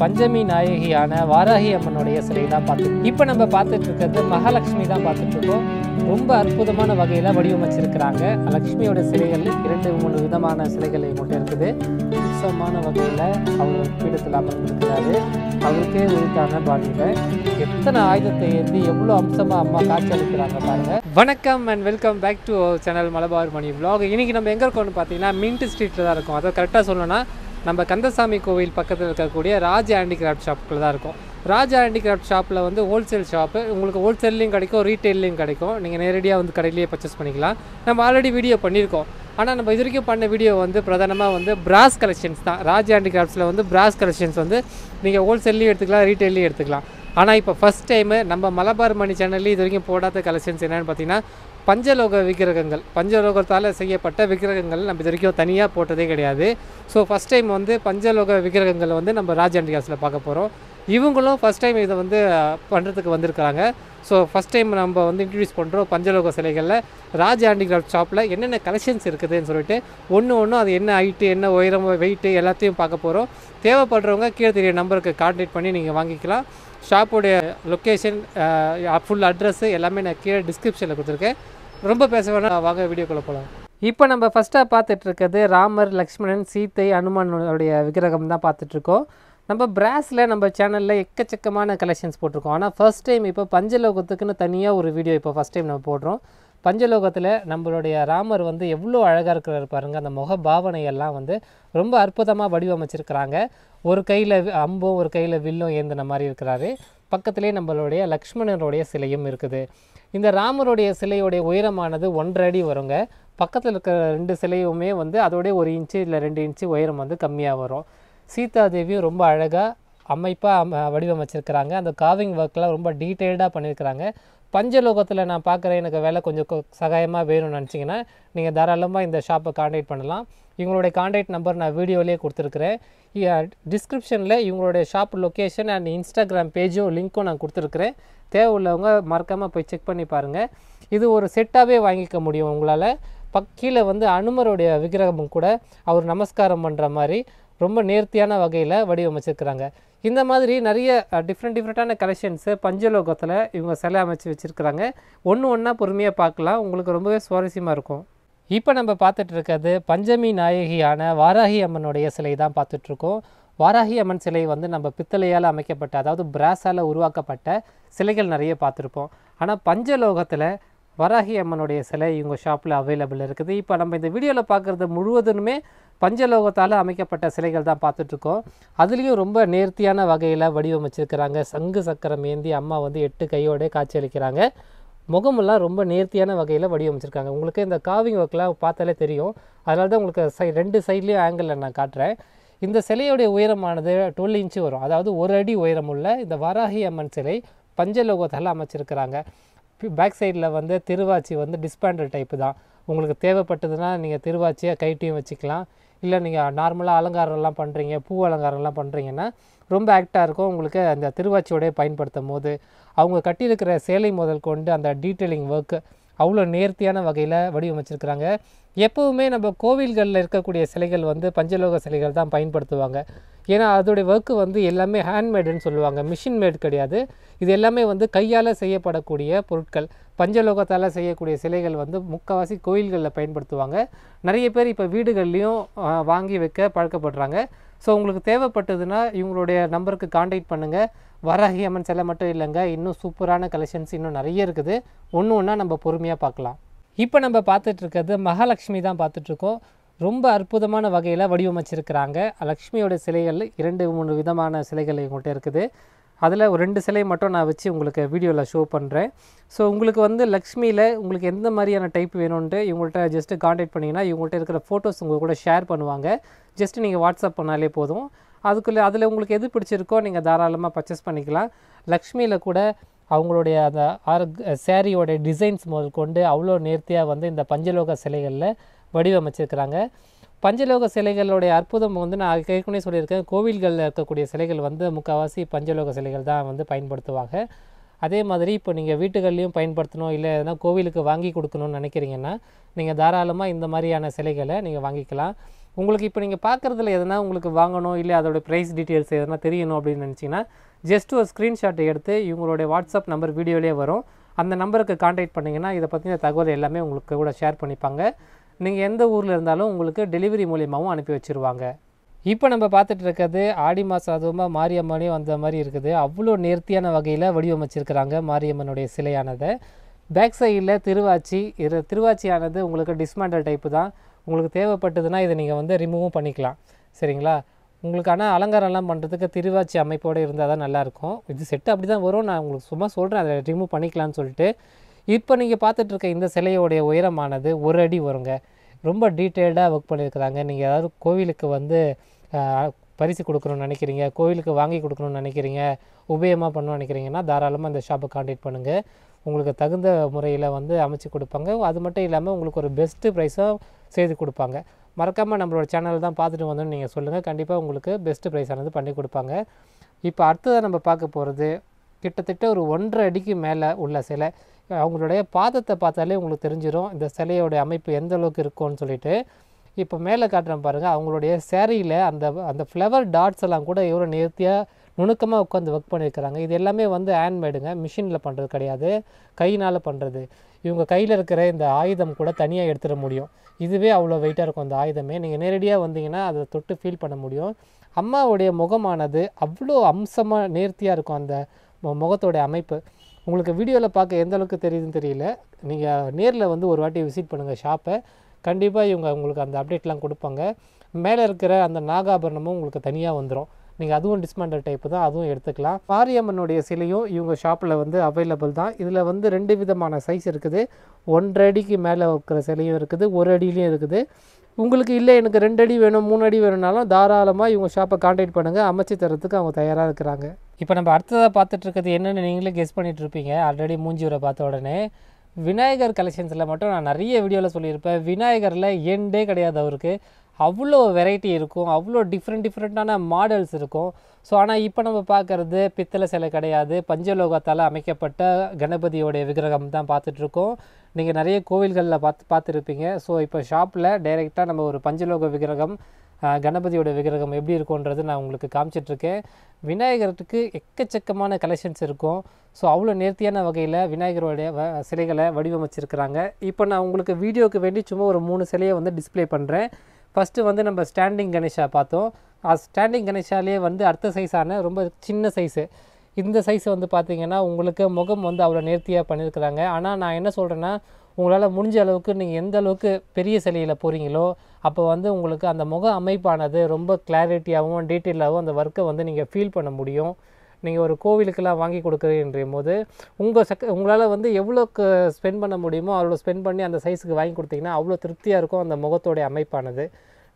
பஞ்சமி நாயகியான வாராகி அம்மனுடைய சிலை தான் பார்த்து இப்போ நம்ம பார்த்துட்டு இருக்கிறது மகாலட்சுமி தான் பார்த்துட்டு இருக்கோம். ரொம்ப அற்புதமான வகையில் வடிவமைச்சிருக்கிறாங்க. லக்ஷ்மியோட சிலைகள் இரண்டு மூணு விதமான சிலைகளை கொண்டு இருக்குது. உற்சவமான வகையில் அவர் பீடத்தில் அமர்ந்திருக்கிறாரு. அவருக்கே உரித்தான பாணியில் எத்தனை ஆயுதத்தை ஏந்தி எவ்வளோ அம்சமாக அம்மா காட்சி அளிக்கிறாங்க பாருங்க. வணக்கம் and welcome back to channel Malabar Mani vlog இன்னைக்கு நம்ம எங்கே இருக்கோம்னு பார்த்தீங்கன்னா மின்ட் ஸ்ட்ரீட்டில் தான் இருக்கோம். அதை கரெக்டாக சொல்லணும்னா நம்ம கந்தசாமி கோவில் பக்கத்தில் இருக்கக்கூடிய ராஜ் ஹேண்டிகிராஃப்ட் ஷாப்புக்குள்ள தான் இருக்கும். ராஜ் ஹேண்டிகிராஃப்ட் ஷாப்பில் வந்து ஹோல்சேல் ஷாப்பு உங்களுக்கு ஹோல்சேல்லையும் கிடைக்கும் ரீட்டெயிலையும் கிடைக்கும். நீங்கள் நேரடியாக வந்து கடையிலேயே பர்ச்சேஸ் பண்ணிக்கலாம். நம்ம ஆல்ரெடி வீடியோ பண்ணியிருக்கோம். ஆனால் நம்ம இது வரைக்கும் பண்ண வீடியோ வந்து பிரதானமாக வந்து பிராஸ் கலெக்ஷன்ஸ் தான். ராஜ் ஹேண்டிகிராஃப்ட்ஸில் வந்து பிராஸ் கலெக்ஷன்ஸ் வந்து நீங்கள் ஹோல்சேல்லையும் எடுத்துக்கலாம் ரீட்டெயிலையும் எடுத்துக்கலாம். ஆனால் இப்போ ஃபஸ்ட் டைமு நம்ம மலபார் மணி சேனல்லையும் இது வரைக்கும் போடாத கலெக்ஷன்ஸ் என்னென்னு பார்த்தீங்கன்னா பஞ்சலோக விக்கிரகங்கள். பஞ்சலோகத்தால் செய்யப்பட்ட விக்கிரகங்கள் நம்ம இது வரைக்கும் தனியாக போட்டதே கிடையாது. ஸோ ஃபஸ்ட் டைம் வந்து பஞ்சலோக விக்கிரகங்களை வந்து நம்ம ராஜ் ஹேண்டிகிராஃப்ட்ஸில் பார்க்க போகிறோம் இவங்களும் ஃபஸ்ட் டைம் இதை வந்து பண்ணுறதுக்கு வந்திருக்கிறாங்க. ஸோ ஃபஸ்ட் டைம் நம்ம வந்து இன்ட்ரடியூஸ் பண்ணுறோம் பஞ்சலோக சிலைகளில். ராஜ் ஹேண்டிகிராஃப்ட் ஷாப்பில் என்னென்ன கலெக்ஷன்ஸ் இருக்குதுன்னு சொல்லிட்டு ஒன்று ஒன்றும் அது என்ன ஹைட்டு என்ன உயரம் வெயிட்டு எல்லாத்தையும் பார்க்க போகிறோம் தேவைப்படுறவங்க கீழே தெரிய நம்பருக்கு கான்டாக்ட் பண்ணி நீங்கள் வாங்கிக்கலாம். ஷாப்போடைய லொக்கேஷன் ஃபுல் அட்ரஸ்ஸு எல்லாமே நான் கீழே டிஸ்கிரிப்ஷனில் கொடுத்துருக்கேன். ரொம்ப பேச வேணால் வாங்க வீடியோக்குள்ளே போகலாம் இப்போ நம்ம ஃபஸ்ட்டாக பார்த்துட்ருக்கிறது ராமர் லக்ஷ்மணன் சீத்தை அனுமனுடைய விக்கிரகம் தான் பார்த்துட்ருக்கோம் நம்ம பிராஸில் நம்ம சேனலில் எக்கச்சக்கமான கலெக்ஷன்ஸ் போட்டிருக்கோம். ஆனால் ஃபர்ஸ்ட் டைம் இப்போ பஞ்சலோகத்துக்குன்னு தனியாக ஒரு வீடியோ இப்போ ஃபஸ்ட் டைம் நம்ம போடுறோம். பஞ்சலோகத்தில் நம்மளுடைய ராமர் வந்து எவ்வளோ அழகாக இருக்கிறார் பாருங்கள் அந்த முக பாவனை எல்லாம் வந்து ரொம்ப அற்புதமாக வடிவமைச்சிருக்கிறாங்க. ஒரு கையில் அம்பும் ஒரு கையில் வில்லும் ஏந்தின மாதிரி இருக்கிறாரு. பக்கத்திலே நம்மளுடைய லக்ஷ்மணனுடைய சிலையும் இருக்குது. இந்த ராமருடைய சிலையுடைய உயரமானது ஒன்றரை அடி வருங்க. பக்கத்தில் இருக்கிற ரெண்டு சிலையுமே வந்து அதோடைய ஒரு இன்ச்சு இல்லை ரெண்டு இன்ச்சு உயரம் வந்து கம்மியாக வரும். சீதாதேவியும் ரொம்ப அழகாக அமைப்பாக வடிவமைச்சிருக்கிறாங்க. அந்த காவிங் ஒர்க்லாம் ரொம்ப டீட்டெயில்டாக பண்ணியிருக்கிறாங்க பஞ்சலோகத்தில் நான் பார்க்குறேன் எனக்கு வேலை கொஞ்சம் கொ- சகாயமாக வேணும்னு நினச்சிங்கன்னா நீங்கள் தாராளமாக இந்த ஷாப்பை காண்டாக்ட் பண்ணலாம். இவங்களுடைய காண்டாக்ட் நம்பர் நான் வீடியோலேயே கொடுத்துருக்குறேன். டிஸ்கிரிப்ஷனில் இவங்களுடைய ஷாப் லொக்கேஷன் அண்ட் இன்ஸ்டாகிராம் பேஜும் லிங்க்கும் நான் கொடுத்துருக்குறேன். தேவை உள்ளவங்க மறக்காமல் போய் செக் பண்ணி பாருங்கள் இது ஒரு செட்டாகவே வாங்கிக்க முடியும் உங்களால். பக் கீழே வந்து அனுமருடைய விக்கிரகமும் கூட அவர் நமஸ்காரம் பண்ணுற மாதிரி. ரொம்ப நேர்த்தியான வகையில் வடிவமைச்சிருக்கிறாங்க. இந்த மாதிரி நிறைய டிஃப்ரெண்ட் டிஃப்ரெண்ட்டான கலெக்ஷன்ஸு பஞ்சலோகத்தில் இவங்க சிலை அமைச்சு வச்சுருக்கிறாங்க. ஒன்று ஒன்றா பொறுமையாக பார்க்கலாம். உங்களுக்கு ரொம்பவே சுவாரஸ்யமாக இருக்கும். இப்போ நம்ம பார்த்துட்டு இருக்கிறது பஞ்சமி நாயகியான வாராகி அம்மனுடைய சிலை தான் பார்த்துட்ருக்கோம் வாராகி அம்மன் சிலை வந்து நம்ம பித்தளையால் அமைக்கப்பட்ட அதாவது பிராஸால் உருவாக்கப்பட்ட சிலைகள் நிறைய பார்த்துருப்போம். ஆனால் பஞ்சலோகத்தில் வராகி அம்மனுடைய சிலை இவங்க ஷாப்பில் அவைலபிள் இருக்குது. இப்போ நம்ம இந்த வீடியோவில் பார்க்குறது முழுவதுமே பஞ்சலோகத்தால் அமைக்கப்பட்ட சிலைகள் தான் பார்த்துட்ருக்கோம். அதுலேயும் ரொம்ப நேர்த்தியான வகையில் வடிவமைச்சிருக்கிறாங்க. சங்கு சக்கரம் ஏந்தி அம்மா வந்து எட்டு கையோட காட்சியளிக்கிறாங்க. முகமெல்லாம் ரொம்ப நேர்த்தியான வகையில் வடிவமைச்சிருக்காங்க. உங்களுக்கு இந்த காவிங் ஒர்க்லாம் பார்த்தாலே தெரியும். அதனால தான் உங்களுக்கு சை ரெண்டு சைட்லேயும் ஆங்கிளில் நான் காட்டுறேன். இந்த சிலையுடைய உயரமானது டுவெல் இன்ச்சு வரும். அதாவது ஒரு அடி உயரமுள்ள இந்த வராகி அம்மன் சிலை பஞ்சலோகத்தால் அமைச்சிருக்கிறாங்க. பேக் சைடில் வந்து திருவாச்சி வந்து டிஸ்பேண்டர் டைப்பு தான். உங்களுக்கு தேவைப்பட்டதுன்னா நீங்கள் திருவாச்சியை கைட்டையும் வச்சுக்கலாம். இல்லை நீங்கள் நார்மலாக அலங்காரம்லாம் பண்ணுறீங்க பூ அலங்காரம்லாம் பண்ணுறீங்கன்னா ரொம்ப ஆக்டாக இருக்கும். உங்களுக்கு அந்த திருவாச்சியோடய பயன்படுத்தும் போது அவங்க கட்டியிருக்கிற சேலை முதல் கொண்டு அந்த டீட்டெயிலிங் ஒர்க்கு அவ்வளோ நேர்த்தியான வகையில் வடிவமைச்சிருக்கிறாங்க. எப்போவுமே நம்ம கோவில்களில் இருக்கக்கூடிய சிலைகள் வந்து பஞ்சலோக சிலைகள் தான் பயன்படுத்துவாங்க. ஏன்னா அதோடைய ஒர்க்கு வந்து எல்லாமே ஹேண்ட்மேடுன்னு சொல்லுவாங்க. மிஷின் மேட் கிடையாது. இது எல்லாமே வந்து கையால் செய்யப்படக்கூடிய பொருட்கள். பஞ்சலோகத்தால் செய்யக்கூடிய சிலைகள் வந்து முக்கால்வாசி கோயில்களில் பயன்படுத்துவாங்க. நிறைய பேர் இப்போ வீடுகள்லேயும் வாங்கி வைக்க பழக்கப்படுறாங்க. ஸோ உங்களுக்கு தேவைப்பட்டதுன்னா இவங்களுடைய நம்பருக்கு காண்டாக்ட் பண்ணுங்கள் வராகி அம்மன் சிலை மட்டும் இல்லைங்க. இன்னும் சூப்பரான கலெக்ஷன்ஸ் இன்னும் நிறைய இருக்குது. ஒன்று ஒன்றா நம்ம பொறுமையாக பார்க்கலாம். இப்போ நம்ம பார்த்துட்ருக்கிறது மகாலட்சுமி தான் பார்த்துட்ருக்கோம் ரொம்ப அற்புதமான வகையில் வடிவமைச்சிருக்கிறாங்க. லக்ஷ்மியோட சிலைகள் இரண்டு மூணு விதமான சிலைகள் இவங்கள்ட்ட இருக்குது. அதில் ஒரு ரெண்டு சிலை மட்டும் நான் வச்சு உங்களுக்கு வீடியோவில் ஷோ பண்ணுறேன் ஸோ உங்களுக்கு வந்து லக்ஷ்மியில் உங்களுக்கு எந்த மாதிரியான டைப் வேணும்ன்ட்டு இவங்கள்ட்ட ஜஸ்ட்டு காண்டாக்ட் பண்ணிங்கன்னா இவங்கள்ட்ட இருக்கிற ஃபோட்டோஸ் உங்கள் கூட ஷேர் பண்ணுவாங்க. ஜஸ்ட்டு நீங்கள் வாட்ஸ்அப் பண்ணாலே போதும். அதுக்குள்ளே அதில் உங்களுக்கு எது பிடிச்சிருக்கோ நீங்கள் தாராளமாக பர்ச்சேஸ் பண்ணிக்கலாம். லக்ஷ்மியில் கூட அவங்களுடைய அந்த ஆர் சேரீயோடைய டிசைன்ஸ் முதல் கொண்டு அவ்வளோ நேர்த்தியாக வந்து இந்த பஞ்சலோக சிலைகளில் வடிவமைச்சிருக்கிறாங்க. பஞ்சலோக சிலைகளுடைய அற்புதம் வந்து நான் ஏற்கனவே சொல்லியிருக்கேன். கோவில்களில் இருக்கக்கூடிய சிலைகள் வந்து முக்கால்வாசி பஞ்சலோக சிலைகள் தான் வந்து பயன்படுத்துவாங்க. அதே மாதிரி இப்போ நீங்கள் வீட்டுகள்லையும் பயன்படுத்தணும் இல்லை எதனா கோவிலுக்கு வாங்கி கொடுக்கணும்னு நினைக்கிறீங்கன்னா நீங்கள் தாராளமாக இந்த மாதிரியான சிலைகளை நீங்கள் வாங்கிக்கலாம். உங்களுக்கு இப்போ நீங்கள் பார்க்குறதுல எதனா உங்களுக்கு வாங்கணும் இல்லை அதோடய ப்ரைஸ் டீட்டெயில்ஸ் எதனா தெரியணும் அப்படின்னு நினச்சிங்கன்னா ஜஸ்ட் ஒரு ஸ்க்ரீன்ஷாட்டை எடுத்து இவங்களுடைய வாட்ஸ்அப் நம்பர் வீடியோலேயே வரும். அந்த நம்பருக்கு காண்டாக்ட் பண்ணிங்கன்னா இதை பற்றின தகவல் எல்லாமே உங்களுக்கு கூட ஷேர் பண்ணிப்பாங்க. நீங்கள் எந்த ஊரில் இருந்தாலும் உங்களுக்கு டெலிவரி மூலியமாகவும் அனுப்பி வச்சுருவாங்க. இப்போ நம்ம பார்த்துட்டு இருக்கிறது ஆடி மாதம் அதுவுமா மாரியம்மனையும் வந்த மாதிரி இருக்குது. அவ்வளோ நேர்த்தியான வகையில் வடிவமைச்சிருக்கிறாங்க மாரியம்மனுடைய சிலையானதை. பேக் சைடில் திருவாச்சி இது திருவாச்சியானது உங்களுக்கு டிஸ்மேண்டல் டைப்பு தான். உங்களுக்கு தேவைப்பட்டதுன்னா இதை நீங்கள் வந்து ரிமூவும் பண்ணிக்கலாம். சரிங்களா? உங்களுக்கு ஆனால் அலங்காரம்லாம் பண்ணுறதுக்கு திருவாச்சி அமைப்போடு இருந்தால் தான் நல்லாயிருக்கும். இது செட்டு அப்படி தான் வரும். நான் உங்களுக்கு சும்மா சொல்கிறேன் அதை ரிமூவ் பண்ணிக்கலாம்னு சொல்லிட்டு. இப்போ நீங்கள் பார்த்துட்ருக்க இந்த சிலையோடைய உயரமானது ஒரு அடி வருங்க. ரொம்ப டீட்டெயில்டாக ஒர்க் பண்ணியிருக்கிறாங்க. நீங்கள் ஏதாவது கோவிலுக்கு வந்து பரிசு கொடுக்கணும்னு நினைக்கிறீங்க கோவிலுக்கு வாங்கி கொடுக்கணும்னு நினைக்கிறீங்க உபயமாக பண்ணணும்னு நினைக்கிறீங்கன்னா தாராளமாக இந்த ஷாப்பை காண்டாக்ட் பண்ணுங்கள் உங்களுக்கு தகுந்த முறையில் வந்து அமைச்சு கொடுப்பாங்க. அது மட்டும் இல்லாமல் உங்களுக்கு ஒரு பெஸ்ட்டு ப்ரைஸும் செய்து கொடுப்பாங்க. மறக்காமல் நம்மளோட சேனல் தான் பார்த்துட்டு வந்தோம்னு நீங்கள் சொல்லுங்கள் கண்டிப்பாக உங்களுக்கு பெஸ்ட்டு ப்ரைஸ் ஆனது பண்ணி கொடுப்பாங்க. இப்போ அடுத்ததாக நம்ம பார்க்க போகிறது கிட்டத்தட்ட ஒரு ஒன்றரை அடிக்கு மேலே உள்ள சிலை. அவங்களுடைய பாதத்தை பார்த்தாலே உங்களுக்கு தெரிஞ்சிடும் இந்த சிலையோட அமைப்பு எந்த அளவுக்கு இருக்கும்னு சொல்லிட்டு. இப்போ மேலே காட்டுறேன் பாருங்கள் அவங்களுடைய சேரீயில் அந்த அந்த ஃப்ளவர் டாட்ஸ் எல்லாம் கூட எவ்வளோ நேர்த்தியாக நுணுக்கமாக உட்காந்து ஒர்க் பண்ணியிருக்கிறாங்க இது எல்லாமே வந்து ஹேண்ட்மேடுங்க மிஷினில் பண்ணுறது கிடையாது. கையினால் பண்ணுறது இவங்க கையில் இருக்கிற இந்த ஆயுதம் கூட தனியாக எடுத்துட முடியும். இதுவே அவ்வளோ வெயிட்டாக இருக்கும் அந்த ஆயுதமே. நீங்கள் நேரடியாக வந்தீங்கன்னா அதை தொட்டு ஃபீல் பண்ண முடியும். அம்மாவுடைய முகமானது அவ்வளோ அம்சமாக நேர்த்தியாக இருக்கும் அந்த முகத்தோடைய அமைப்பு. உங்களுக்கு வீடியோவில் பார்க்க எந்த அளவுக்கு தெரியுதுன்னு தெரியல. நீங்கள் நேரில் வந்து ஒரு வாட்டி விசிட் பண்ணுங்கள் ஷாப்பை கண்டிப்பாக இவங்க உங்களுக்கு அந்த அப்டேட்லாம் கொடுப்பாங்க. மேலே இருக்கிற அந்த நாகாபரணமும் உங்களுக்கு தனியாக வந்துடும் நீங்கள் அதுவும் டிஸ்மேண்டல் டைப்பு தான் அதுவும் எடுத்துக்கலாம். மாரியம்மனுடைய சிலையும் இவங்க ஷாப்பில் வந்து அவைலபிள் தான். இதில் வந்து ரெண்டு விதமான சைஸ் இருக்குது. ஒன்றரை அடிக்கு மேலே இருக்கிற சிலையும் இருக்குது ஒரு அடியிலையும் இருக்குது. உங்களுக்கு இல்லை எனக்கு ரெண்டு அடி வேணும் மூணு அடி வேணும்னாலும் தாராளமாக இவங்க ஷாப்பை காண்டாக்ட் பண்ணுங்கள் அமைச்சு தரத்துக்கு அவங்க தயாராக இருக்கிறாங்க. இப்போ நம்ம அடுத்ததாக பார்த்துட்டு இருக்கிறது என்னென்னு நீங்களே கெஸ் பண்ணிகிட்ருப்பீங்க இருப்பீங்க. ஆல்ரெடி மூஞ்சியூரை பார்த்த உடனே. விநாயகர் கலெக்ஷன்ஸில் மட்டும் நான் நிறைய வீடியோவில் சொல்லியிருப்பேன். விநாயகரில் எண்டே கிடையாது அவருக்கு. அவ்வளோ வெரைட்டி இருக்கும் அவ்வளோ டிஃப்ரெண்ட் டிஃப்ரெண்ட்டான மாடல்ஸ் இருக்கும். ஸோ ஆனால் இப்போ நம்ம பார்க்குறது பித்தளை சிலை கிடையாது. பஞ்சலோகத்தால் அமைக்கப்பட்ட கணபதியோடைய விக்கிரகம் தான் பார்த்துட்ருக்கோம். நீங்கள் நிறைய கோவில்களில் பார்த்து பார்த்துருப்பீங்க. ஸோ இப்போ ஷாப்பில் டைரெக்டாக நம்ம ஒரு பஞ்சலோக விக்கிரகம் கணபதியோட விக்கிரகம் எப்படி இருக்கும்ன்றது நான் உங்களுக்கு காமிச்சிட்ருக்கேன். விநாயகருக்கு எக்கச்சக்கமான கலெக்ஷன்ஸ் இருக்கும். ஸோ அவ்வளோ நேர்த்தியான வகையில் விநாயகருடைய வ சிலைகளை வடிவமைச்சிருக்கிறாங்க. இப்போ நான் உங்களுக்கு வீடியோவுக்கு வேண்டி சும்மா ஒரு மூணு சிலையை வந்து டிஸ்ப்ளே பண்ணுறேன் ஃபஸ்ட்டு வந்து நம்ம ஸ்டாண்டிங் கணேஷா பார்த்தோம். ஸ்டாண்டிங் கணேஷாலேயே வந்து அடுத்த சைஸான ரொம்ப சின்ன சைஸு இந்த சைஸ் வந்து பார்த்தீங்கன்னா உங்களுக்கு முகம் வந்து அவ்வளோ நேர்த்தியாக பண்ணியிருக்கிறாங்க. ஆனால் நான் என்ன சொல்கிறேன்னா உங்களால் முடிஞ்ச அளவுக்கு நீங்கள் எந்த அளவுக்கு பெரிய சிலையில் போகிறீங்களோ அப்போ வந்து உங்களுக்கு அந்த முக அமைப்பானது ரொம்ப கிளாரிட்டியாகவும் டீட்டெயிலாகவும் அந்த ஒர்க்கை வந்து நீங்கள் ஃபீல் பண்ண முடியும். நீங்கள் ஒரு கோவிலுக்கெல்லாம் வாங்கி கொடுக்குறீன்ற போது உங்கள் சக்க உங்களால் வந்து எவ்வளோக்கு ஸ்பெண்ட் பண்ண முடியுமோ அவ்வளோ ஸ்பெண்ட் பண்ணி அந்த சைஸுக்கு வாங்கி கொடுத்தீங்கன்னா அவ்வளோ திருப்தியாக இருக்கும் அந்த முகத்தோடைய அமைப்பானது.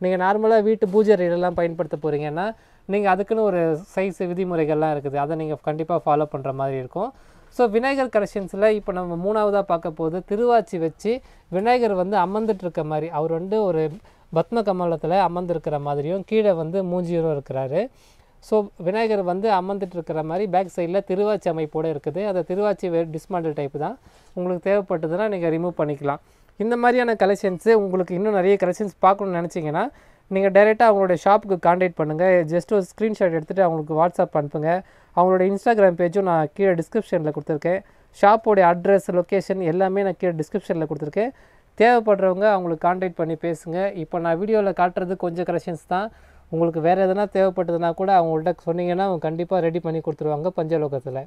நீங்கள் நார்மலாக வீட்டு பூஜை அறையிலலாம் பயன்படுத்த போகிறீங்கன்னா நீங்கள் அதுக்குன்னு ஒரு சைஸ் விதிமுறைகள்லாம் இருக்குது. அதை நீங்கள் கண்டிப்பாக ஃபாலோ பண்ணுற மாதிரி இருக்கும். ஸோ விநாயகர் கலெக்ஷன்ஸில் இப்போ நம்ம மூணாவதாக பார்க்க போது திருவாச்சி வச்சு விநாயகர் வந்து அமர்ந்துட்டு இருக்க மாதிரி அவர் வந்து ஒரு பத்ம கமலத்தில் அமர்ந்திருக்கிற மாதிரியும் கீழே வந்து மூஞ்சியரும் இருக்கிறாரு. ஸோ விநாயகர் வந்து அமர்ந்துட்டு இருக்கிற மாதிரி பேக் சைடில் திருவாச்சி அமைப்போடு இருக்குது. அந்த திருவாச்சி வே டிஸ்மாண்டில் டைப் தான். உங்களுக்கு தேவைப்பட்டதுன்னா நீங்கள் ரிமூவ் பண்ணிக்கலாம். இந்த மாதிரியான கலெக்ஷன்ஸு உங்களுக்கு இன்னும் நிறைய கலெக்ஷன்ஸ் பார்க்கணுன்னு நினச்சிங்கன்னா நீங்கள் டைரெக்டாக அவங்களோட ஷாப்புக்கு காண்டாக்ட் பண்ணுங்கள் ஜஸ்ட் ஒரு ஸ்க்ரீன்ஷாட் எடுத்துகிட்டு அவங்களுக்கு வாட்ஸ்அப் அனுப்புங்க. அவங்களோட இன்ஸ்டாகிராம் பேஜும் நான் கீழே டிஸ்கிரிப்ஷனில் கொடுத்துருக்கேன். ஷாப்போடைய அட்ரஸ் லொக்கேஷன் எல்லாமே நான் கீழே டிஸ்கிரிப்ஷனில் கொடுத்துருக்கேன். தேவைப்படுறவங்க அவங்களுக்கு காண்டாக்ட் பண்ணி பேசுங்க. இப்போ நான் வீடியோவில் காட்டுறது கொஞ்சம் கலெக்ஷன்ஸ் தான். உங்களுக்கு வேறு எதனா தேவைப்பட்டதுன்னா கூட அவங்கள்ட்ட சொன்னீங்கன்னா அவங்க கண்டிப்பாக ரெடி பண்ணி கொடுத்துருவாங்க பஞ்சலோகத்தில்.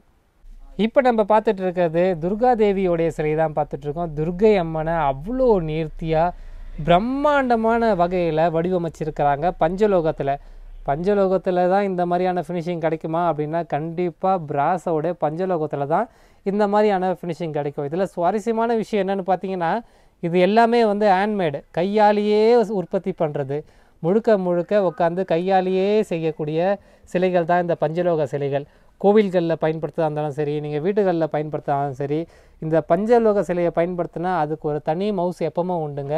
இப்போ நம்ம பார்த்துட்டு இருக்கிறது துர்காதேவியோடைய சிலை தான் பார்த்துட்ருக்கோம் துர்கை அம்மனை அவ்வளோ நேர்த்தியாக பிரம்மாண்டமான வகையில் வடிவமைச்சிருக்கிறாங்க பஞ்சலோகத்தில். பஞ்சலோகத்தில் தான் இந்த மாதிரியான ஃபினிஷிங் கிடைக்குமா அப்படின்னா கண்டிப்பாக பிராஸோட பஞ்சலோகத்தில் தான் இந்த மாதிரியான ஃபினிஷிங் கிடைக்கும். இதில் சுவாரஸ்யமான விஷயம் என்னென்னு பார்த்தீங்கன்னா இது எல்லாமே வந்து ஹேண்ட்மேடு கையாலேயே உற்பத்தி பண்ணுறது முழுக்க முழுக்க உட்காந்து கையாலேயே செய்யக்கூடிய சிலைகள் தான் இந்த பஞ்சலோக சிலைகள். கோவில்களில் பயன்படுத்துறதா இருந்தாலும் சரி நீங்கள் வீடுகளில் பயன்படுத்தினாலும் சரி இந்த பஞ்சலோக சிலையை பயன்படுத்தினா அதுக்கு ஒரு தனி மவுஸ் எப்பவுமே உண்டுங்க.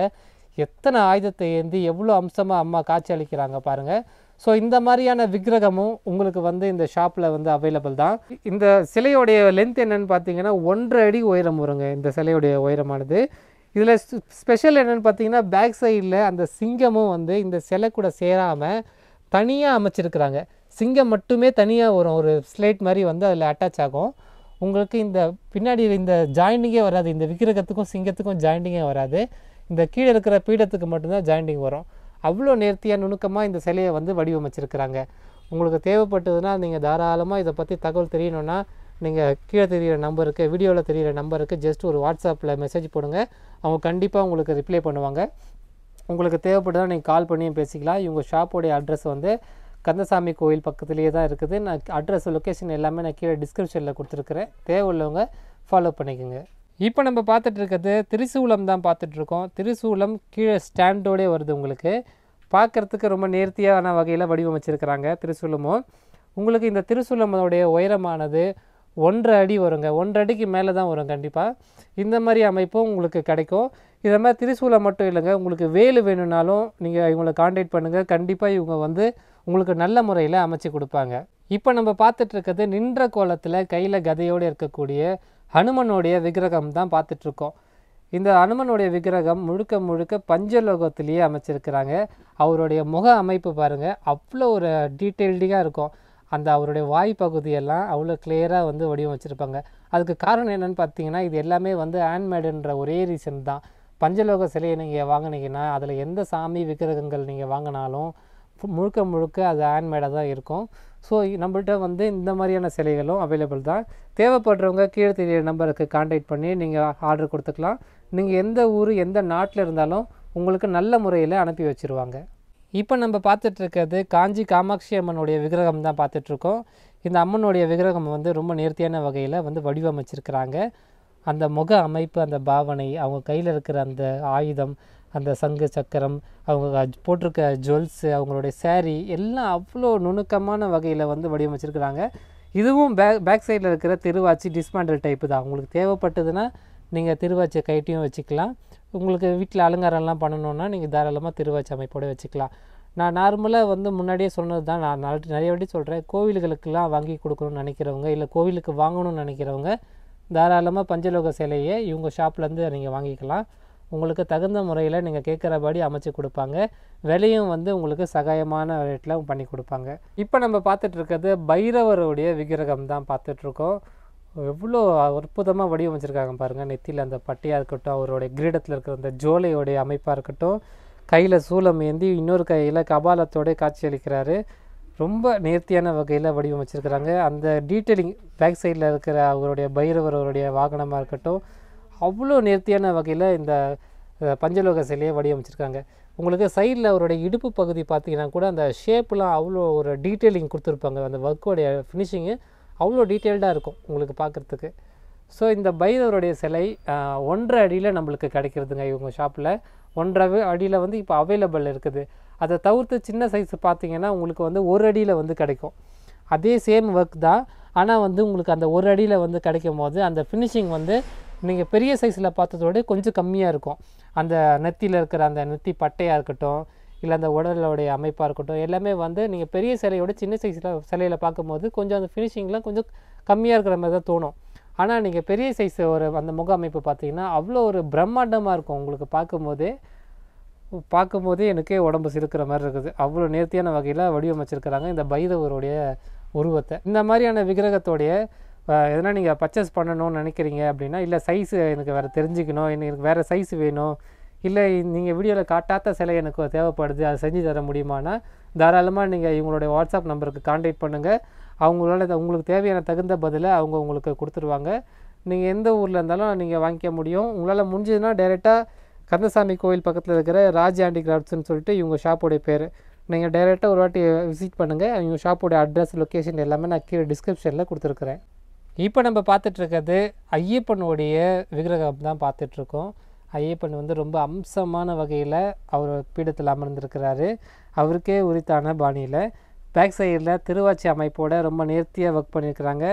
எத்தனை ஆயுதத்தை ஏந்தி எவ்வளோ அம்சமாக அம்மா காட்சி அளிக்கிறாங்க பாருங்கள் ஸோ இந்த மாதிரியான விக்கிரகமும் உங்களுக்கு வந்து இந்த ஷாப்பில் வந்து அவைலபிள் தான். இந்த சிலையோடைய லென்த் என்னென்னு பார்த்தீங்கன்னா ஒன்றரை அடி உயரம் வருங்க இந்த சிலையுடைய உயரமானது. இதில் ஸ்பெஷல் என்னென்னு பார்த்தீங்கன்னா பேக் சைடில் அந்த சிங்கமும் வந்து இந்த சிலை கூட சேராமல் தனியாக அமைச்சிருக்கிறாங்க. சிங்கம் மட்டுமே தனியாக வரும் ஒரு ஸ்லேட் மாதிரி வந்து அதில் அட்டாச் ஆகும். உங்களுக்கு இந்த பின்னாடி இந்த ஜாயிண்டிங்கே வராது. இந்த விக்கிரகத்துக்கும் சிங்கத்துக்கும் ஜாயிண்டிங்கே வராது. இந்த கீழே இருக்கிற பீடத்துக்கு மட்டும்தான் ஜாயிண்டிங் வரும். அவ்வளோ நேர்த்தியாக நுணுக்கமாக இந்த சிலையை வந்து வடிவமைச்சிருக்கிறாங்க. உங்களுக்கு தேவைப்பட்டதுன்னா நீங்கள் தாராளமாக இதை பற்றி தகவல் தெரியணுன்னா நீங்கள் கீழே தெரிகிற நம்பருக்கு வீடியோவில் தெரியிற நம்பருக்கு ஜஸ்ட் ஒரு வாட்ஸ்அப்பில் மெசேஜ் போடுங்க. அவங்க கண்டிப்பாக உங்களுக்கு ரிப்ளை பண்ணுவாங்க. உங்களுக்கு தேவைப்படுதா நீங்கள் கால் பண்ணியும் பேசிக்கலாம். இவங்க ஷாப்போடைய அட்ரஸ் வந்து கந்தசாமி கோயில் பக்கத்துலேயே தான் இருக்குது. நான் அட்ரஸ் லொக்கேஷன் எல்லாமே நான் கீழே டிஸ்கிரிப்ஷனில் கொடுத்துருக்குறேன். தேவையுள்ளவங்க ஃபாலோ பண்ணிக்கோங்க. இப்போ நம்ம பார்த்துட்டு இருக்கிறது திரிசூலம் தான் பார்த்துட்ருக்கோம் திரிசூலம் கீழே ஸ்டாண்டோடே வருது உங்களுக்கு. பார்க்குறதுக்கு ரொம்ப நேர்த்தியான வகையில் வடிவமைச்சிருக்கிறாங்க திரிசூலமும். உங்களுக்கு இந்த திருசூலமோடைய உயரமானது ஒன்றரை அடி வருங்க. ஒன்றரை அடிக்கு மேலே தான் வரும் கண்டிப்பாக இந்த மாதிரி அமைப்பும் உங்களுக்கு கிடைக்கும். இதை மாதிரி திரிசூலை மட்டும் இல்லைங்க. உங்களுக்கு வேலு வேணும்னாலும் நீங்கள் இவங்களை காண்டாக்ட் பண்ணுங்கள் கண்டிப்பாக இவங்க வந்து உங்களுக்கு நல்ல முறையில் அமைச்சு கொடுப்பாங்க. இப்போ நம்ம பார்த்துட்ருக்கிறது நின்ற கோலத்தில் கையில் கதையோடு இருக்கக்கூடிய ஹனுமனுடைய விக்கிரகம் தான் பார்த்துட்ருக்கோம் இந்த ஹனுமனுடைய விக்கிரகம் முழுக்க முழுக்க பஞ்சலோகத்திலேயே அமைச்சிருக்கிறாங்க. அவருடைய முக அமைப்பு பாருங்கள் அவ்வளோ ஒரு டீட்டெயில்டிங்காக இருக்கும். அந்த அவருடைய வாய் பகுதியெல்லாம் அவ்வளோ கிளியராக வந்து வடிவம் வச்சுருப்பாங்க அதுக்கு காரணம் என்னென்னு பார்த்தீங்கன்னா இது எல்லாமே வந்து ஹேண்ட்மேடுன்ற ஒரே ரீசன் தான். பஞ்சலோக சிலையை நீங்கள் வாங்கினீங்கன்னா அதில் எந்த சாமி விக்கிரகங்கள் நீங்கள் வாங்கினாலும் முழுக்க முழுக்க அது ஹேண்ட்மேடாக தான் இருக்கும். ஸோ நம்மள்கிட்ட வந்து இந்த மாதிரியான சிலைகளும் அவைலபிள் தான். தேவைப்படுறவங்க கீழே தெரிய நம்பருக்கு காண்டாக்ட் பண்ணி நீங்கள் ஆர்டர் கொடுத்துக்கலாம். நீங்கள் எந்த ஊர் எந்த நாட்டில் இருந்தாலும் உங்களுக்கு நல்ல முறையில் அனுப்பி வச்சுருவாங்க. இப்போ நம்ம பார்த்துட்ருக்கிறது காஞ்சி காமாட்சி அம்மனுடைய விக்கிரகம் தான் பார்த்துட்ருக்கோம். இந்த அம்மனுடைய விக்கிரகம் வந்து ரொம்ப நேர்த்தியான வகையில் வந்து வடிவமைச்சிருக்கிறாங்க. அந்த முக அமைப்பு அந்த பாவனை அவங்க கையில் இருக்கிற அந்த ஆயுதம் அந்த சங்கு சக்கரம் அவங்க போட்டிருக்க ஜுவல்ஸு அவங்களுடைய சேரீ எல்லாம் அவ்வளோ நுணுக்கமான வகையில் வந்து வடிவமைச்சிருக்கிறாங்க. இதுவும் பேக் பேக் சைடில் இருக்கிற திருவாச்சி டிஸ்மேண்டல் டைப்பு தான். உங்களுக்கு தேவைப்பட்டதுன்னா நீங்கள் திருவாச்சி கைட்டியும் வச்சுக்கலாம். உங்களுக்கு வீட்டில் அலங்காரம்லாம் பண்ணணுன்னா நீங்கள் தாராளமாக திருவாச்சி அமைப்போடு வச்சுக்கலாம். நான் நார்மலாக வந்து முன்னாடியே சொன்னது தான் நான் நாள் நிறைய வாட்டி சொல்கிறேன் கோவில்களுக்கெல்லாம் வாங்கி கொடுக்கணும்னு நினைக்கிறவங்க இல்லை கோவிலுக்கு வாங்கணும்னு நினைக்கிறவங்க தாராளமாக பஞ்சலோக சிலையை இவங்க ஷாப்லேருந்து நீங்கள் வாங்கிக்கலாம். உங்களுக்கு தகுந்த முறையில் நீங்கள் கேட்குறபடி அமைச்சு கொடுப்பாங்க. விலையும் வந்து உங்களுக்கு சகாயமான ரேட்டில் பண்ணி கொடுப்பாங்க. இப்போ நம்ம பார்த்துட்ருக்கிறது பைரவருடைய விக்கிரகம் தான் பார்த்துட்ருக்கோம் எவ்வளோ அற்புதமாக வடிவமைச்சிருக்காங்க பாருங்கள் நெத்தியில் அந்த பட்டையாக இருக்கட்டும் அவருடைய கிரீடத்தில் இருக்கிற அந்த ஜோலையோடைய அமைப்பாக இருக்கட்டும் கையில் சூலம் ஏந்தி இன்னொரு கையில் கபாலத்தோட காட்சியளிக்கிறாரு ரொம்ப நேர்த்தியான வகையில் வடிவமைச்சிருக்கிறாங்க. அந்த டீட்டெயிலிங் பேக் சைடில் இருக்கிற அவருடைய பைரவர் அவருடைய வாகனமாக இருக்கட்டும் அவ்வளோ நேர்த்தியான வகையில் இந்த பஞ்சலோக சிலையை வடிவமைச்சிருக்காங்க. உங்களுக்கு சைடில் அவருடைய இடுப்பு பகுதி பார்த்தீங்கன்னா கூட அந்த ஷேப்லாம் அவ்வளோ ஒரு டீட்டெயிலிங் கொடுத்துருப்பாங்க. அந்த ஒர்க்கோடைய ஃபினிஷிங்கு அவ்வளோ டீட்டெயில்டாக இருக்கும் உங்களுக்கு பார்க்குறதுக்கு. ஸோ இந்த பைரவருடைய சிலை ஒன்றரை அடியில் நம்மளுக்கு கிடைக்கிறதுங்க இவங்க ஷாப்பில். ஒன்றரை அடியில் வந்து இப்போ அவைலபிள் இருக்குது. அதை தவிர்த்து சின்ன சைஸ் பார்த்தீங்கன்னா உங்களுக்கு வந்து ஒரு அடியில் வந்து கிடைக்கும். அதே சேம் ஒர்க் தான். ஆனால் வந்து உங்களுக்கு அந்த ஒரு அடியில் வந்து கிடைக்கும் போது அந்த ஃபினிஷிங் வந்து நீங்கள் பெரிய சைஸில் பார்த்ததோட கொஞ்சம் கம்மியாக இருக்கும். அந்த நெத்தியில் இருக்கிற அந்த நெத்தி பட்டையாக இருக்கட்டும் இல்லை அந்த உடலோடைய அமைப்பாக இருக்கட்டும் எல்லாமே வந்து நீங்கள் பெரிய சிலையோட சின்ன சைஸில் சிலையில் பார்க்கும்போது கொஞ்சம் அந்த ஃபினிஷிங்லாம் கொஞ்சம் கம்மியாக இருக்கிற மாதிரி தான் தோணும். ஆனால் நீங்கள் பெரிய சைஸ் ஒரு அந்த முக அமைப்பு பார்த்தீங்கன்னா அவ்வளோ ஒரு பிரம்மாண்டமாக இருக்கும் உங்களுக்கு பார்க்கும்போதே. பார்க்கும்போதே எனக்கே உடம்பு சிலுக்கிற மாதிரி இருக்குது. அவ்வளோ நேர்த்தியான வகையில் வடிவமைச்சிருக்கிறாங்க இந்த பைரவருடைய உருவத்தை. இந்த மாதிரியான விக்கிரகத்தோடைய எதனா நீங்கள் பர்ச்சேஸ் பண்ணணும்னு நினைக்கிறீங்க அப்படின்னா இல்லை சைஸு எனக்கு வேறு தெரிஞ்சுக்கணும் எனக்கு வேறு சைஸ் வேணும் இல்லை நீங்கள் வீடியோவில் காட்டாத சிலை எனக்கு தேவைப்படுது அதை செஞ்சு தர முடியுமானா தாராளமாக நீங்கள் இவங்களுடைய வாட்ஸ்அப் நம்பருக்கு காண்டாக்ட் பண்ணுங்கள் அவங்களால உங்களுக்கு தேவையான தகுந்த பதிலை அவங்க உங்களுக்கு கொடுத்துருவாங்க. நீங்கள் எந்த ஊரில் இருந்தாலும் நீங்கள் வாங்கிக்க முடியும். உங்களால் முடிஞ்சதுன்னா டைரெக்டாக கந்தசாமி கோயில் பக்கத்தில் இருக்கிற ராஜ் ஹேண்டி கிராஃப்ட்ஸ்னு சொல்லிட்டு இவங்க ஷாப்போடைய பேர். நீங்கள் டைரெக்டாக ஒரு வாட்டி விசிட் பண்ணுங்கள் இவங்க ஷாப்போடைய அட்ரஸ் லொக்கேஷன் எல்லாமே நான் கீழே டிஸ்கிரிப்ஷனில் கொடுத்துருக்குறேன். இப்போ நம்ம பார்த்துட்ருக்கிறது ஐயப்பனுடைய விக்கிரகம் தான் பார்த்துட்ருக்கோம் ஐயப்பன் வந்து ரொம்ப அம்சமான வகையில் அவர் பீடத்தில் அமர்ந்திருக்கிறாரு. அவருக்கே உரித்தான பாணியில். பேக் சைடில் திருவாச்சி அமைப்போட ரொம்ப நேர்த்தியாக ஒர்க் பண்ணியிருக்கிறாங்க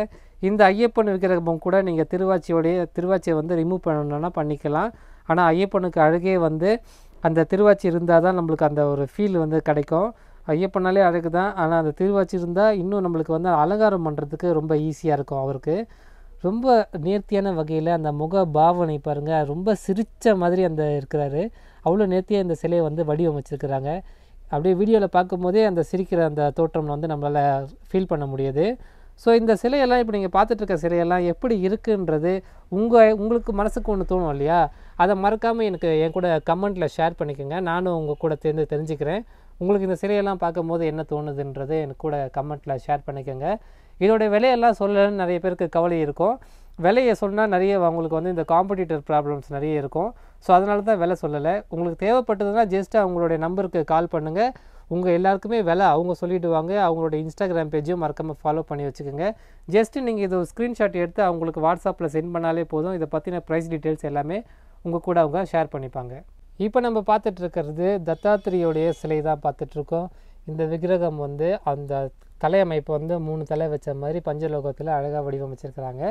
இந்த ஐயப்பன் விக்கிரகமும் கூட நீங்கள் திருவாச்சியோடைய திருவாச்சியை வந்து ரிமூவ் பண்ணணுன்னா பண்ணிக்கலாம். ஆனால் ஐயப்பனுக்கு அழகே வந்து அந்த திருவாச்சி இருந்தால் தான் நம்மளுக்கு அந்த ஒரு ஃபீல் வந்து கிடைக்கும். ஐயப்பனாலே அழகு தான் ஆனால் அந்த திருவாச்சி இருந்தால் இன்னும் நம்மளுக்கு வந்து அலங்காரம் பண்ணுறதுக்கு ரொம்ப ஈஸியாக இருக்கும் அவருக்கு. ரொம்ப நேர்த்தியான வகையில் அந்த முக பாவனை பாருங்கள் ரொம்ப சிரித்த மாதிரி அந்த இருக்கிறாரு. அவ்வளோ நேர்த்தியாக இந்த சிலையை வந்து வடிவமைச்சிருக்கிறாங்க. அப்படியே வீடியோவில் பார்க்கும்போதே அந்த சிரிக்கிற அந்த தோற்றம் வந்து நம்மளால் ஃபீல் பண்ண முடியுது. ஸோ இந்த சிலையெல்லாம் இப்போ நீங்கள் பார்த்துட்ருக்க சிலையெல்லாம் எப்படி இருக்குன்றது உங்கள் உங்களுக்கு மனசுக்கு ஒன்று தோணும் இல்லையா? அதை மறக்காமல் எனக்கு என் கூட கமெண்ட்டில் ஷேர் பண்ணிக்கோங்க. நானும் உங்கள் கூட தெரிந்து தெரிஞ்சுக்கிறேன். உங்களுக்கு இந்த சிலையெல்லாம் பார்க்கும்போது என்ன தோணுதுன்றது எனக்கு கூட கமெண்ட்டில் ஷேர் பண்ணிக்கோங்க. இதோடைய விலையெல்லாம் சொல்லலன்னு நிறைய பேருக்கு கவலை இருக்கும். விலையை சொன்னால் நிறைய அவங்களுக்கு வந்து இந்த காம்படிட்டர் ப்ராப்ளம்ஸ் நிறைய இருக்கும். ஸோ அதனால தான் விலை சொல்லலை. உங்களுக்கு தேவைப்பட்டதுன்னா ஜஸ்ட்டு அவங்களுடைய நம்பருக்கு கால் பண்ணுங்கள் உங்கள் எல்லாருக்குமே விலை அவங்க சொல்லிவிடுவாங்க அவங்களோட இன்ஸ்டாகிராம் பேஜையும் மறக்காமல் ஃபாலோ பண்ணி வச்சுக்கோங்க. ஜஸ்ட்டு நீங்கள் இது ஸ்க்ரீன்ஷாட் எடுத்து அவங்களுக்கு வாட்ஸ்அப்பில் சென்ட் பண்ணாலே போதும். இதை பற்றின ப்ரைஸ் டீட்டெயில்ஸ் எல்லாமே உங்கள் கூட அவங்க ஷேர் பண்ணிப்பாங்க. இப்போ நம்ம பார்த்துட்ருக்கிறது தத்தாத்திரியோடைய சிலை தான் பார்த்துட்ருக்கோம் இந்த விக்கிரகம் வந்து அந்த தலையமைப்பு வந்து மூணு தலை வச்ச மாதிரி பஞ்சலோகத்தில் அழகாக வடிவமைச்சிருக்கிறாங்க.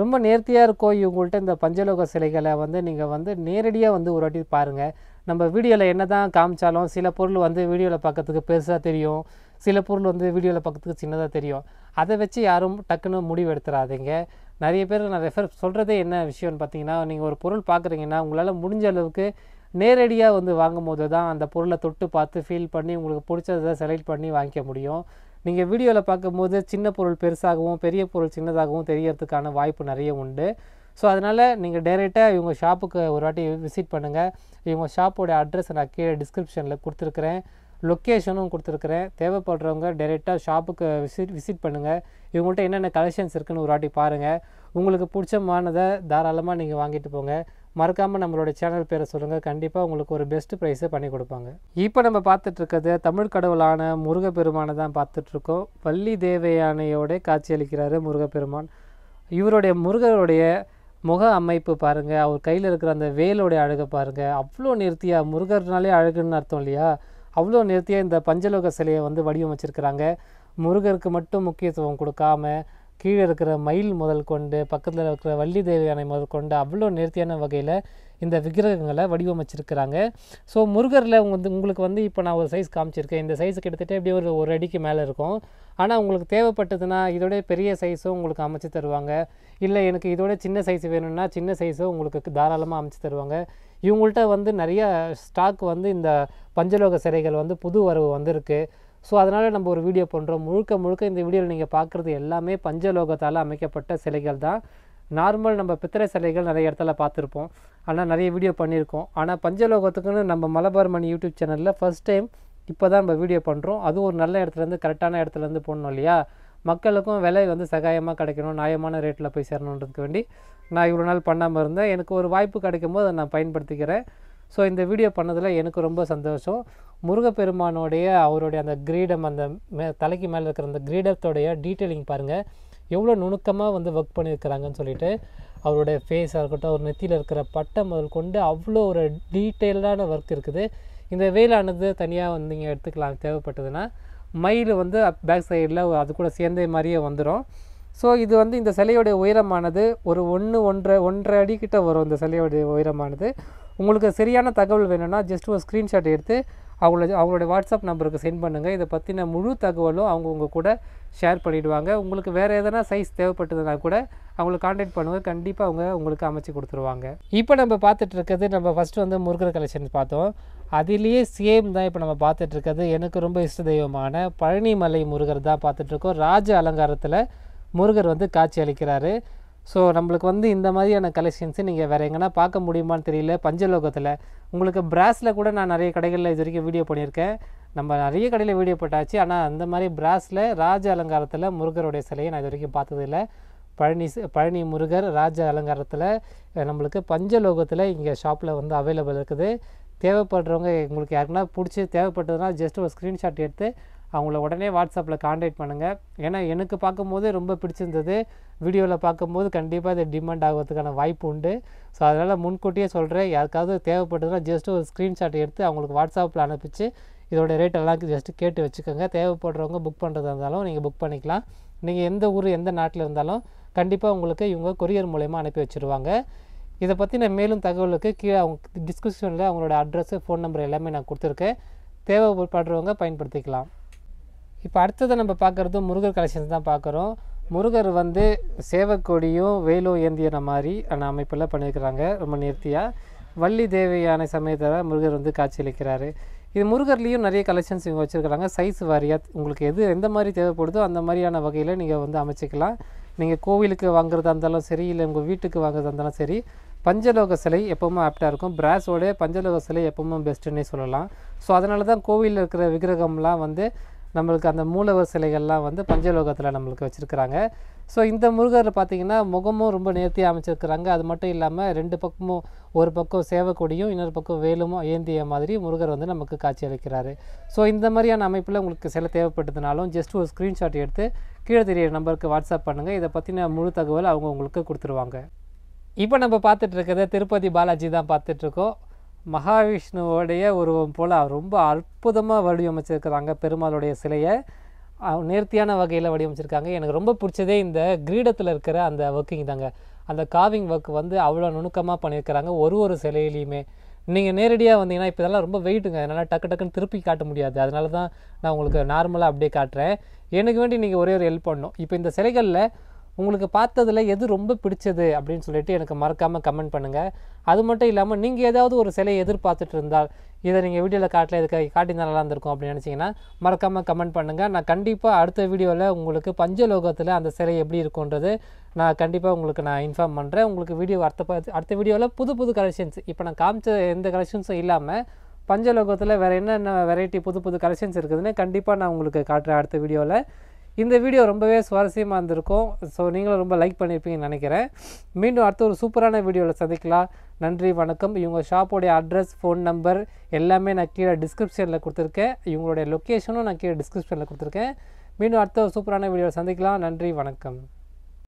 ரொம்ப நேர்த்தியாக இருக்கும் இவங்கள்ட்ட இந்த பஞ்சலோக சிலைகளை வந்து நீங்கள் வந்து நேரடியாக வந்து ஒரு வாட்டி பாருங்கள் நம்ம வீடியோவில் என்ன தான் காமிச்சாலும் சில பொருள் வந்து வீடியோவில் பார்க்கறதுக்கு பெருசாக தெரியும். சில பொருள் வந்து வீடியோவில் பார்க்கறதுக்கு சின்னதாக தெரியும். அதை வச்சு யாரும் டக்குன்னு முடிவு எடுத்துடாதீங்க நிறைய பேர் நான் ரெஃபர் சொல்கிறதே என்ன விஷயம்னு பார்த்தீங்கன்னா நீங்கள் ஒரு பொருள் பார்க்குறீங்கன்னா உங்களால் முடிஞ்ச அளவுக்கு நேரடியாக வந்து வாங்கும் போது தான் அந்த பொருளை தொட்டு பார்த்து ஃபீல் பண்ணி உங்களுக்கு பிடிச்சதை செலக்ட் பண்ணி வாங்கிக்க முடியும். நீங்கள் வீடியோவில் பார்க்கும்போது சின்ன பொருள் பெருசாகவும் பெரிய பொருள் சின்னதாகவும் தெரியறதுக்கான வாய்ப்பு நிறைய உண்டு. ஸோ அதனால் நீங்கள் டைரெக்டாக இவங்க ஷாப்புக்கு ஒரு வாட்டி விசிட் பண்ணுங்கள் இவங்க ஷாப்போட அட்ரஸ் நான் கீழே டிஸ்கிரிப்ஷனில் கொடுத்துருக்குறேன். லொக்கேஷனும் கொடுத்துருக்குறேன். தேவைப்படுறவங்க டைரெக்டாக ஷாப்புக்கு விசிட் விசிட் பண்ணுங்கள் இவங்கள்ட்ட என்னென்ன கலெக்ஷன்ஸ் இருக்குதுன்னு ஒரு வாட்டி பாருங்கள் உங்களுக்கு பிடிச்சமானதை தாராளமாக நீங்கள் வாங்கிட்டு போங்க. மறக்காமல் நம்மளோட சேனல் பேரை சொல்லுங்கள் கண்டிப்பாக உங்களுக்கு ஒரு பெஸ்ட் ப்ரைஸை பண்ணி கொடுப்பாங்க. இப்போ நம்ம பார்த்துட்ருக்கிறது தமிழ் கடவுளான முருகப்பெருமானை தான் பார்த்துட்ருக்கோம் வள்ளி தேவயானையோட காட்சியளிக்கிறாரு முருகப்பெருமான். இவருடைய முருகருடைய முக அமைப்பு பாருங்கள் அவர் கையில் இருக்கிற அந்த வேலோடைய அழகை பாருங்கள் அவ்வளோ நேர்த்தியாக முருகர்னாலே அழகுன்னு அர்த்தம் இல்லையா? அவ்வளோ நேர்த்தியாக இந்த பஞ்சலோக சிலையை வந்து வடிவமைச்சிருக்கிறாங்க. முருகருக்கு மட்டும் முக்கியத்துவம் கொடுக்காம கீழே இருக்கிற மயில் முதல் கொண்டு பக்கத்தில் இருக்கிற வள்ளி தேவி அணை முதல் கொண்டு அவ்வளோ நேர்த்தியான வகையில் இந்த விக்கிரகங்களை வடிவமைச்சிருக்கிறாங்க. ஸோ முருகரில் வந்து உங்களுக்கு வந்து இப்போ நான் ஒரு சைஸ் காமிச்சிருக்கேன். இந்த சைஸ் கிட்டத்தட்ட எப்படி ஒரு ஒரு அடிக்கு மேலே இருக்கும். ஆனால் உங்களுக்கு தேவைப்பட்டதுன்னா இதோட பெரிய சைஸும் உங்களுக்கு அமைச்சு தருவாங்க. இல்லை எனக்கு இதோட சின்ன சைஸ் வேணும்னா சின்ன சைஸும் உங்களுக்கு தாராளமாக அமைச்சு தருவாங்க. இவங்கள்ட்ட வந்து நிறைய ஸ்டாக் வந்து இந்த பஞ்சலோக சிறைகள் வந்து புது வரவு வந்திருக்கு. ஸோ அதனால் நம்ம ஒரு வீடியோ பண்ணுறோம் முழுக்க முழுக்க இந்த வீடியோவில் நீங்கள் பார்க்குறது எல்லாமே பஞ்சலோகத்தால் அமைக்கப்பட்ட சிலைகள் தான். நார்மல் நம்ம பித்திரை சிலைகள் நிறைய இடத்துல பார்த்துருப்போம். ஆனால் நிறைய வீடியோ பண்ணியிருக்கோம். ஆனால் பஞ்சலோகத்துக்குன்னு நம்ம மலபார் மணி யூடியூப் சேனலில் ஃபஸ்ட் டைம் இப்போ தான் நம்ம வீடியோ பண்ணுறோம் அதுவும் ஒரு நல்ல இடத்துலேருந்து கரெக்டான இடத்துலேருந்து போடணும் இல்லையா? மக்களுக்கும் விலை வந்து சகாயமாக கிடைக்கணும் நியாயமான ரேட்டில் போய் சேரணுன்றதுக்கு வேண்டி நான் இவ்வளோ நாள் பண்ணாமல் இருந்தேன். எனக்கு ஒரு வாய்ப்பு கிடைக்கும் போது அதை நான் பயன்படுத்திக்கிறேன். ஸோ இந்த வீடியோ பண்ணதில் எனக்கு ரொம்ப சந்தோஷம். முருகப்பெருமானோடைய அவருடைய அந்த கிரீடம் அந்த மே தலைக்கு மேலே இருக்கிற அந்த கிரீடத்தோடைய டீட்டெயிலிங் பாருங்கள் எவ்வளோ நுணுக்கமாக வந்து ஒர்க் பண்ணியிருக்கிறாங்கன்னு சொல்லிட்டு அவருடைய ஃபேஸாக இருக்கட்டும் அவர் நெத்தியில் இருக்கிற பட்டை முதல் கொண்டு அவ்வளோ ஒரு டீட்டெயில்டான ஒர்க் இருக்குது. இந்த வேலானது தனியாக வந்து நீங்கள் எடுத்துக்கலாம் தேவைப்பட்டதுன்னா. மயில் வந்து பேக் சைடில் அது கூட சேர்ந்தே மாதிரியே வந்துடும் ஸோ இது வந்து இந்த சிலையோடைய உயரமானது ஒரு ஒன்று ஒன்றரை ஒன்றரை அடிக்கிட்ட வரும் இந்த சிலையோடைய உயரமானது. உங்களுக்கு சரியான தகவல் வேணும்னா ஜஸ்ட் ஒரு ஸ்க்ரீன்ஷாட் எடுத்து அவங்கள அவங்களுடைய வாட்ஸ்அப் நம்பருக்கு சென்ட் பண்ணுங்கள் இதை பற்றின முழு தகவலும் அவங்க உங்கள் கூட ஷேர் பண்ணிவிடுவாங்க உங்களுக்கு வேறு எதனா சைஸ் தேவைப்பட்டதுனா கூட அவங்களை காண்டாக்ட் பண்ணுங்கள் கண்டிப்பாக அவங்க உங்களுக்கு அமைச்சு கொடுத்துருவாங்க. இப்போ நம்ம பார்த்துட்டு இருக்கிறது நம்ம ஃபஸ்ட்டு வந்து முருகர் கலெக்ஷன்ஸ் பார்த்தோம். அதிலேயே சேம் தான் இப்போ நம்ம பார்த்துட்டு இருக்கிறது. எனக்கு ரொம்ப இஷ்ட தெய்வமான பழனிமலை முருகர் தான் பார்த்துட்ருக்கோம் ராஜ அலங்காரத்தில் முருகர் வந்து காட்சி அளிக்கிறாரு. ஸோ நம்மளுக்கு வந்து இந்த மாதிரியான கலெக்ஷன்ஸு நீங்கள் வேறு எங்கன்னா பார்க்க முடியுமான்னு தெரியல. பஞ்சலோகத்தில். உங்களுக்கு பிராஸில் கூட நான் நிறைய கடைகளில் இது வரைக்கும் வீடியோ பண்ணியிருக்கேன். நம்ம நிறைய கடையில் வீடியோ போட்டாச்சு. ஆனால் அந்த மாதிரி பிராஸில் ராஜ அலங்காரத்தில் முருகருடைய சிலையை நான் இது வரைக்கும் பார்த்ததில்ல. பழனி பழனி முருகர் ராஜ அலங்காரத்தில் நம்மளுக்கு பஞ்சலோகத்தில் இங்கே ஷாப்பில் வந்து அவைலபிள் இருக்குது. தேவைப்படுறவங்க உங்களுக்கு யாருக்குன்னா பிடிச்சி தேவைப்பட்டதுன்னா ஜஸ்ட் ஒரு ஸ்க்ரீன்ஷாட் எடுத்து அவங்கள உடனே வாட்ஸ்அப்பில் காண்டாக்ட் பண்ணுங்கள் ஏன்னா எனக்கு பார்க்கும்போது ரொம்ப பிடிச்சிருந்தது. வீடியோவில் பார்க்கும்போது கண்டிப்பாக இது டிமாண்ட் ஆகிறதுக்கான வாய்ப்பு உண்டு. ஸோ அதனால் முன்கூட்டியே சொல்கிறேன் யாருக்காவது தேவைப்பட்டதுன்னா ஜஸ்ட் ஒரு ஸ்க்ரீன்ஷாட் எடுத்து அவங்களுக்கு வாட்ஸ்அப்பில் அனுப்பிச்சு இதோட ரேட் எல்லாம் ஜஸ்ட்டு கேட்டு வச்சுக்கோங்க. தேவைப்படுறவங்க புக் பண்ணுறதா இருந்தாலும் நீங்கள் புக் பண்ணிக்கலாம். நீங்கள் எந்த ஊர் எந்த நாட்டில் இருந்தாலும் கண்டிப்பாக உங்களுக்கு இவங்க கொரியர் மூலயமா அனுப்பி வச்சுருவாங்க. இதை பற்றின மேலும் தகவலுக்கு கீழே அவங்க டிஸ்கிரிப்ஷனில் அவங்களோட அட்ரஸு ஃபோன் நம்பர் எல்லாமே நான் கொடுத்துருக்கேன். தேவைப்படுறவங்க பயன்படுத்திக்கலாம். இப்போ அடுத்தது நம்ம பார்க்குறது முருகர் கலெக்ஷன்ஸ் தான் பார்க்குறோம். முருகர் வந்து சேவக்கொடியும் வேலும் ஏந்தியன மாதிரி அந்த அமைப்பில் பண்ணியிருக்கிறாங்க ரொம்ப நேர்த்தியாக வள்ளி தேவையான சமயத்தில் முருகர் வந்து காட்சியளிக்கிறாரு இது முருகர்லேயும் நிறைய கலெக்ஷன்ஸ் இவங்க வச்சுருக்கிறாங்க. சைஸ் வாரியாக உங்களுக்கு எது எந்த மாதிரி தேவைப்படுதோ அந்த மாதிரியான வகையில் நீங்கள் வந்து அமைச்சிக்கலாம். நீங்கள் கோவிலுக்கு வாங்குறதா இருந்தாலும் சரி இல்லை உங்கள் வீட்டுக்கு வாங்குறதா இருந்தாலும் சரி பஞ்சலோக சிலை எப்பவுமே ஆப்டாக இருக்கும். பிராஸோட பஞ்சலோக சிலை எப்பவுமே பெஸ்ட்டுன்னே சொல்லலாம். ஸோ அதனால தான் கோவிலில் இருக்கிற விக்கிரகம்லாம் வந்து நம்மளுக்கு அந்த மூலவர் சிலைகள்லாம் வந்து பஞ்சலோகத்தில் நம்மளுக்கு வச்சுருக்குறாங்க. ஸோ இந்த முருகர் பார்த்தீங்கன்னா முகமும் ரொம்ப நேர்த்தியாக அமைச்சிருக்கிறாங்க. அது மட்டும் இல்லாமல் ரெண்டு பக்கமும் ஒரு பக்கம் சேவக்கொடியும் இன்னொரு பக்கம் வேலுமும் ஏந்திய மாதிரி முருகர் வந்து நமக்கு காட்சி அளிக்கிறாரு ஸோ இந்த மாதிரியான அமைப்பில் உங்களுக்கு சில தேவைப்பட்டதுனாலும் ஜஸ்ட் ஒரு ஸ்க்ரீன்ஷாட் எடுத்து கீழே தெரிய நம்பருக்கு வாட்ஸ்அப் பண்ணுங்கள் இதை பற்றின முழு தகவல் அவங்க உங்களுக்கு கொடுத்துருவாங்க. இப்போ நம்ம பார்த்துட்டு திருப்பதி பாலாஜி தான் பார்த்துட்ருக்கோம் மகாவிஷ்ணுவோடைய உருவம் போல் ரொம்ப அற்புதமாக வடிவமைச்சிருக்கிறாங்க பெருமாளுடைய சிலையை. நேர்த்தியான வகையில் வடிவமைச்சிருக்காங்க. எனக்கு ரொம்ப பிடிச்சதே இந்த கிரீடத்தில் இருக்கிற அந்த ஒர்க்கிங் தாங்க. அந்த காவிங் ஒர்க் வந்து அவ்வளோ நுணுக்கமாக பண்ணியிருக்கிறாங்க ஒரு ஒரு சிலையிலையுமே. நீங்கள் நேரடியாக வந்தீங்கன்னா இப்போ இதெல்லாம் ரொம்ப வெயிட்டுங்க அதனால் டக்கு டக்குன்னு திருப்பி காட்ட முடியாது. அதனால தான் நான் உங்களுக்கு நார்மலாக அப்படியே காட்டுறேன். எனக்கு வேண்டி நீங்கள் ஒரே ஒரு ஹெல்ப் பண்ணணும். இப்போ இந்த சிலைகளில் உங்களுக்கு பார்த்ததுல எது ரொம்ப பிடிச்சது அப்படின்னு சொல்லிட்டு எனக்கு மறக்காமல் கமெண்ட் பண்ணுங்கள் அது மட்டும் இல்லாமல் நீங்கள் ஏதாவது ஒரு சிலையை எதிர்பார்த்துட்டு இருந்தால் இதை நீங்கள் வீடியோவில் காட்டல இதுக்கு காட்டினா நல்லா இருந்திருக்கும் அப்படின்னு நினச்சிங்கன்னா மறக்காமல் கமெண்ட் பண்ணுங்கள் நான் கண்டிப்பாக அடுத்த வீடியோவில் உங்களுக்கு பஞ்சலோகத்தில் அந்த சிலை எப்படி இருக்குன்றது நான் கண்டிப்பாக உங்களுக்கு நான் இன்ஃபார்ம் பண்ணுறேன் உங்களுக்கு வீடியோ அடுத்த ப- அடுத்த வீடியோவில் புது புது கலெக்ஷன்ஸ் இப்போ நான் காமிச்ச எந்த கலெக்ஷன்ஸும் இல்லாமல் பஞ்சலோகத்தில் வேறு என்னென்ன வெரைட்டி புது புது கலெக்ஷன்ஸ் இருக்குதுன்னு கண்டிப்பாக நான் உங்களுக்கு காட்டுறேன் அடுத்த வீடியோவில் இந்த வீடியோ ரொம்பவே சுவாரஸ்யமாக இருந்திருக்கும். ஸோ நீங்களும் ரொம்ப லைக் பண்ணியிருப்பீங்கன்னு நினைக்கிறேன். மீண்டும் அடுத்த ஒரு சூப்பரான வீடியோவில் சந்திக்கலாம். நன்றி வணக்கம். இவங்க ஷாப்போடைய அட்ரஸ் ஃபோன் நம்பர் எல்லாமே நான் கீழே டிஸ்கிரிப்ஷனில் கொடுத்துருக்கேன். இவங்களுடைய லொக்கேஷனும் நான் கீழே டிஸ்கிரிப்ஷனில் கொடுத்துருக்கேன். மீண்டும் அடுத்த ஒரு சூப்பரான வீடியோவில் சந்திக்கலாம். நன்றி வணக்கம்.